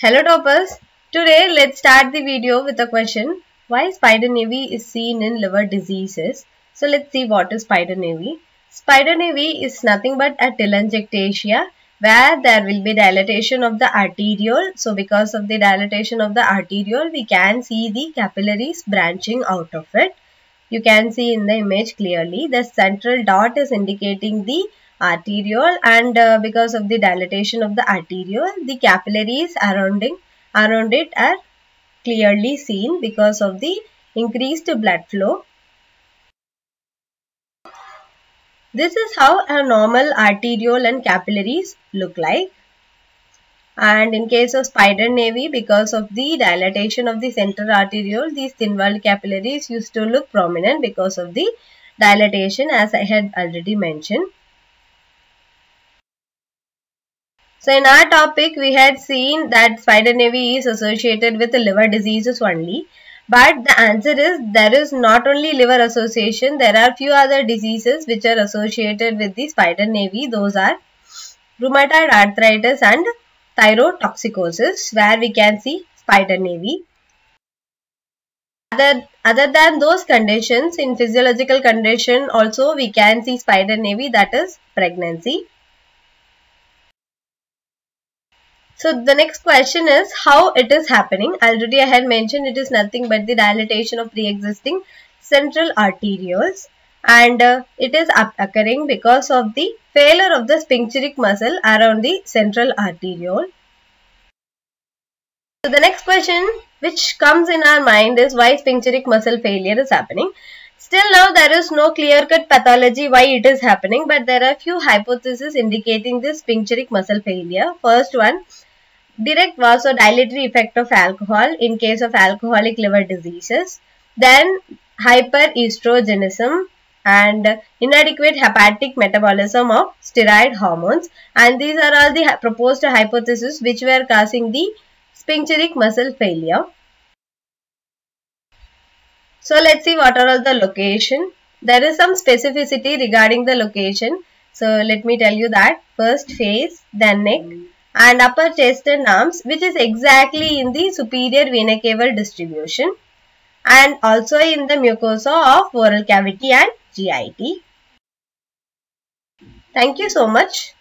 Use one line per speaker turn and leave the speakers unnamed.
Hello toppers. Today let's start the video with a question. Why spider naevi is seen in liver diseases? So let's see what is spider naevi. Spider naevi is nothing but a telangiectasia where there will be dilatation of the arteriole. So because of the dilatation of the arteriole we can see the capillaries branching out of it. You can see in the image clearly the central dot is indicating the arteriole and uh, because of the dilatation of the arteriole the capillaries surrounding around it are clearly seen because of the increased blood flow. This is how a normal arteriole and capillaries look like. And in case of spider naevi, because of the dilatation of the central arteriole, these thin-walled capillaries used to look prominent because of the dilatation as I had already mentioned. So in our topic, we had seen that spider naevi is associated with liver diseases only. But the answer is there is not only liver association, there are few other diseases which are associated with the spider naevi. Those are rheumatoid arthritis and thyrotoxicosis where we can see spider naevi. Other, other than those conditions, in physiological condition also we can see spider naevi that is pregnancy. So the next question is how it is happening. Already I had mentioned it is nothing but the dilatation of pre-existing central arterioles and uh, it is occurring because of the failure of the sphincteric muscle around the central arteriole. So the next question which comes in our mind is why sphincteric muscle failure is happening. Still now there is no clear-cut pathology why it is happening but there are few hypotheses indicating this sphincteric muscle failure. First one, direct vasodilatory effect of alcohol in case of alcoholic liver diseases. Then hyperestrogenism and inadequate hepatic metabolism of steroid hormones and these are all the proposed hypotheses which were causing the sphincteric muscle failure. So let's see what are all the location. There is some specificity regarding the location. So let me tell you that first face, then neck and upper chest and arms which is exactly in the superior vena cava distribution and also in the mucosa of oral cavity and GIT. Thank you so much.